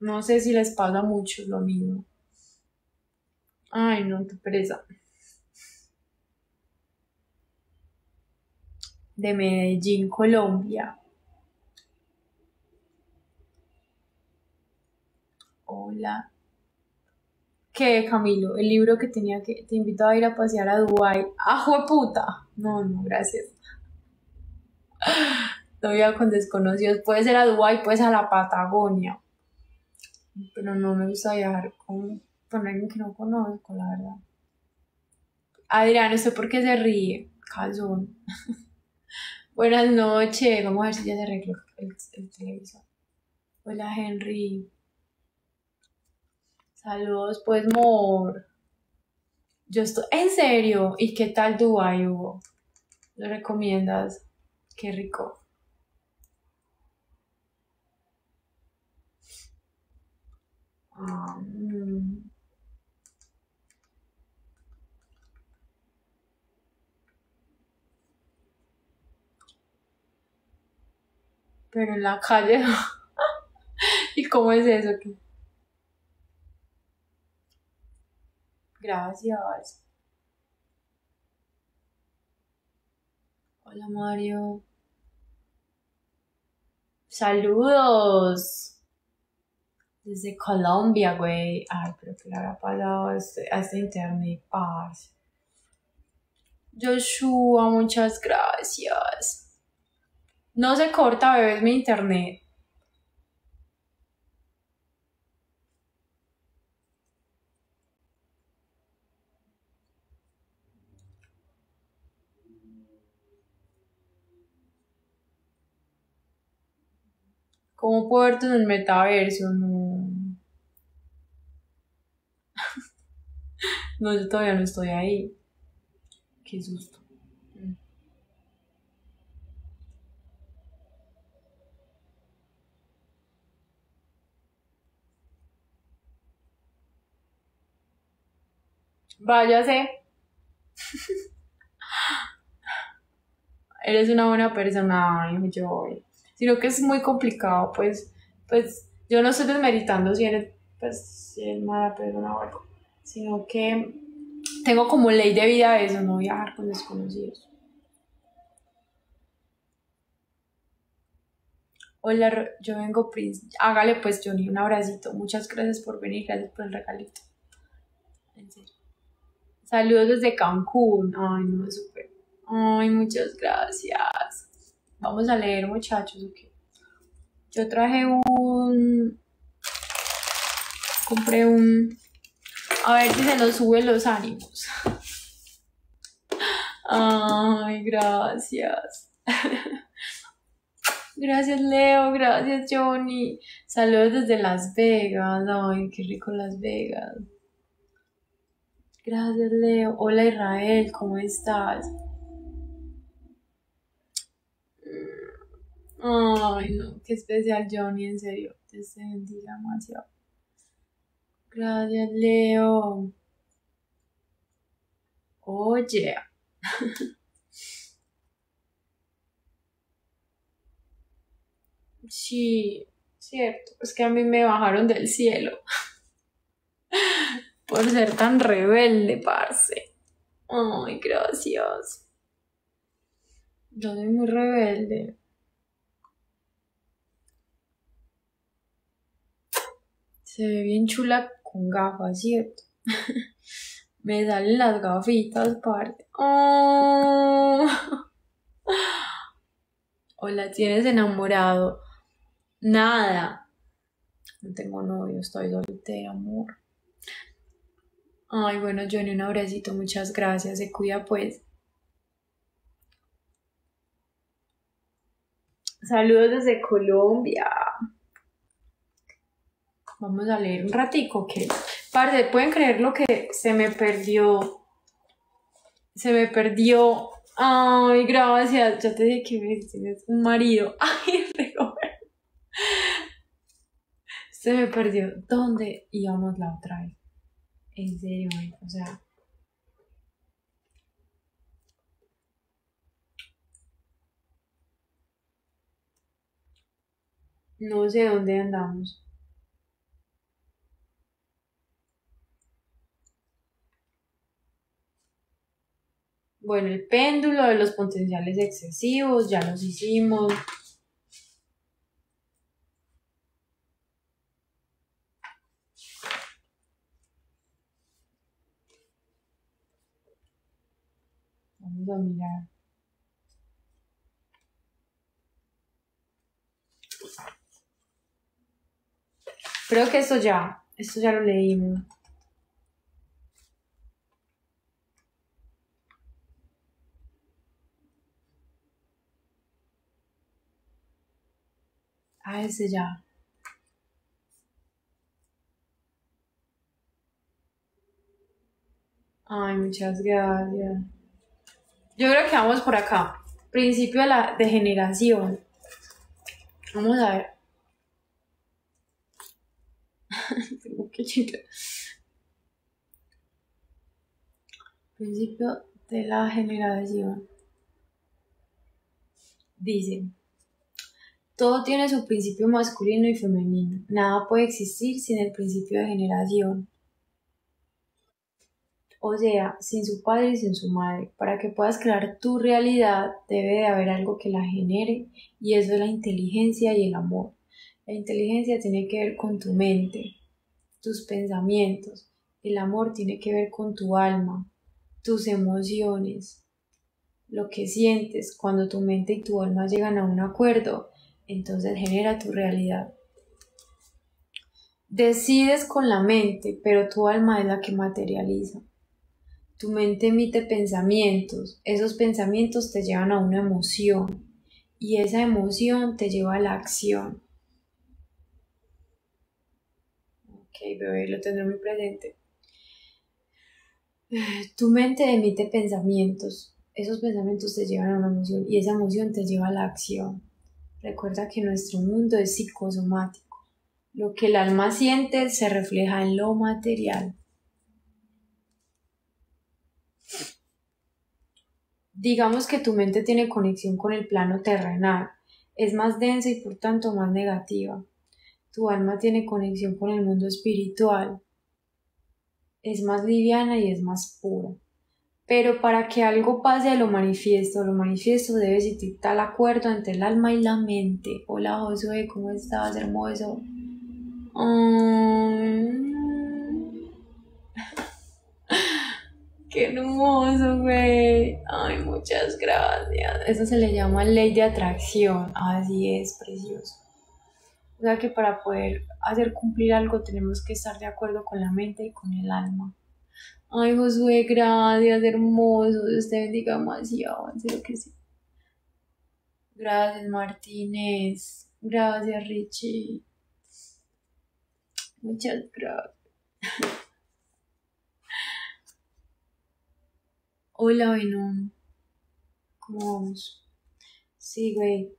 No sé si les pasa mucho lo mismo. Ay, no, qué pereza. De Medellín, Colombia. Hola. ¿Qué, Camilo? El libro que tenía que... Te invito a ir a pasear a Dubái. ¡Ajo de puta! No, no, gracias. Todavía con desconocidos. Puede ser a Dubái, puede ser a la Patagonia. Pero no me gusta viajar con, con alguien que no conozco, la verdad. Adrián, sé por qué se ríe. Calzón. Buenas noches. Vamos a ver si ya se arregló el, el televisor. Hola, Henry. Saludos, pues, Mor. Yo estoy. ¿En serio? ¿Y qué tal Dubai, Hugo? ¿Lo recomiendas? Qué rico. Pero en la calle. ¿Y cómo es eso? ¿Qué? Gracias. Hola Mario. Saludos. Desde Colombia, güey. Ay, pero que le habrá pasado a este, este internet, parce. Joshua, muchas gracias. No se corta, bebés, mi internet. ¿Cómo puedo verte en el metaverso? No. No, yo todavía no estoy ahí. Qué susto. Váyase. Eres una buena persona, yo. Sino que es muy complicado, pues, pues yo no estoy desmeritando si eres, pues, si eres mala persona o algo, sino que tengo como ley de vida eso, no viajar con desconocidos. Hola, yo vengo Prince. Hágale pues, Johnny, un abracito. Muchas gracias por venir, gracias por el regalito. En serio. Saludos desde Cancún. Ay, no, súper. Ay, muchas gracias. Vamos a leer, muchachos. Yo traje un. Compré un. A ver si se nos suben los ánimos. Ay, gracias. Gracias, Leo. Gracias, Johnny. Saludos desde Las Vegas. Ay, qué rico Las Vegas. Gracias, Leo. Hola, Israel. ¿Cómo estás? Ay, no, qué especial, Johnny, en serio. Te bendiga demasiado. Gracias, Leo. Oye. Sí, cierto. Es que a mí me bajaron del cielo. Por ser tan rebelde, parce. Ay, gracias. Yo soy muy rebelde. Se ve bien chula con gafas, ¿cierto? Me salen las gafitas, parte. Oh. ¿O tienes enamorado? Nada. No tengo novio, estoy soltera, amor. Ay, bueno, Johnny, un abracito, muchas gracias. Se cuida, pues. Saludos desde Colombia. Vamos a leer un ratico que, parte, pueden creer lo que se me perdió. Se me perdió. Ay, gracias. Ya te dije que tienes un marido. Ay, Robert. Se me perdió. ¿Dónde íbamos la otra vez? En serio, o sea. No sé dónde andamos. Bueno, el péndulo de los potenciales excesivos, ya los hicimos. Vamos a mirar. Creo que esto ya, esto ya lo leímos. Ah, ese ya. Ay, muchas gracias. Yo creo que vamos por acá. Principio de la degeneración. Vamos a ver. Tengo que checar. Principio de la generación. Dice. Todo tiene su principio masculino y femenino. Nada puede existir sin el principio de generación. O sea, sin su padre y sin su madre. Para que puedas crear tu realidad debe de haber algo que la genere y eso es la inteligencia y el amor. La inteligencia tiene que ver con tu mente, tus pensamientos. El amor tiene que ver con tu alma, tus emociones, lo que sientes cuando tu mente y tu alma llegan a un acuerdo entonces genera tu realidad. Decides con la mente, pero tu alma es la que materializa. Tu mente emite pensamientos, esos pensamientos te llevan a una emoción y esa emoción te lleva a la acción. Ok, bebé, lo tendré muy presente. Tu mente emite pensamientos, esos pensamientos te llevan a una emoción y esa emoción te lleva a la acción. Recuerda que nuestro mundo es psicosomático. Lo que el alma siente se refleja en lo material. Digamos que tu mente tiene conexión con el plano terrenal, es más densa y por tanto más negativa. Tu alma tiene conexión con el mundo espiritual, es más liviana y es más pura. Pero para que algo pase lo manifiesto, lo manifiesto debe existir tal acuerdo entre el alma y la mente. Hola Josué, ¿cómo estás? Hermoso. Qué hermoso, güey. Ay, muchas gracias. Eso se le llama ley de atracción. Así es, precioso. O sea que para poder hacer cumplir algo tenemos que estar de acuerdo con la mente y con el alma. Ay, Josué, gracias, hermoso. Dios te bendiga demasiado, en serio que sí. Gracias, Martínez. Gracias, Richie. Muchas gracias. Hola, Venom. ¿Cómo vamos? Sí, güey.